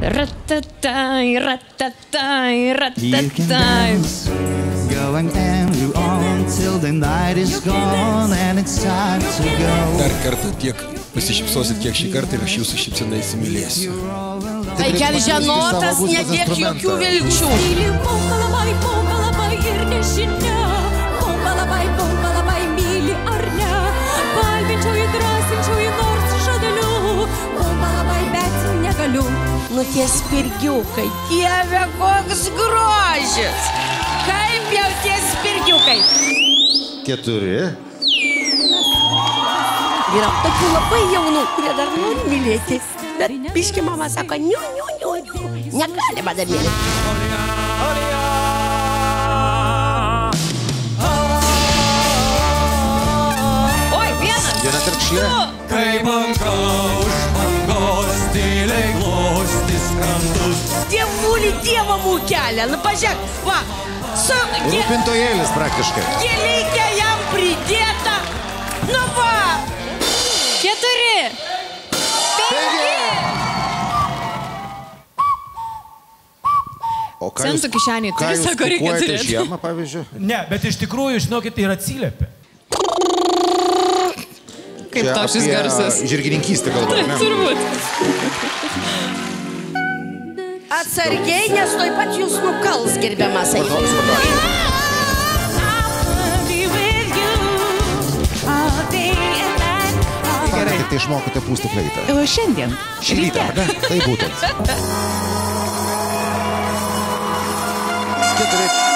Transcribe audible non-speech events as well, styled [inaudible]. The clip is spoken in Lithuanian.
Ratatai, ratatai, You can ratatai. dance, going and you on till the night is gone and it's time to go. Dar kartą tiek pasišypsosit, kiek šį kartą ir aš jūsų šypseną įsimylėsiu. Tai kelženotas, nedėk jokių vilčių. Ne. Kalbinčiau, įdrasinčiau į nors žadeliu. Kumpa labai, bet negaliu. Nu tie spirgiukai, dieve, koks grožis. Kaip jau tie spirgiukai. Keturi. Yra tokių labai jaunų, kurie dar nori mylėti. Bet biški mama sako, niu, niu, niu, niu. Negalima dar mylėti. Oi, vienas. Viena tarkšlė. Kaip banga už Dievulį dievą mūkelę, nu pažiūrėk, va. Su ge- Rūpintojėlis praktiškai. gėlytė jam pridėta. Nu va. Keturi. O ką Centų kišenėj ką turi, jūs sako, reikia kukuojate turėti. žiemą, pavyzdžiui? Ne, bet iš tikrųjų, žinokit, tai ir atsiliepia. Kaip tau šis garsas? Žirgininkystę kalba, ne? Turbūt. Atsargiai, nes tuoj pat jūs nukals, gerbiamas Pardon, Aivaras. pardon. Be with you all day and night. All Gerai. Tai išmokote pūsti fleitą. O šiandien. Šį rytą, ar ne? Tai būtent. Keturi. [laughs]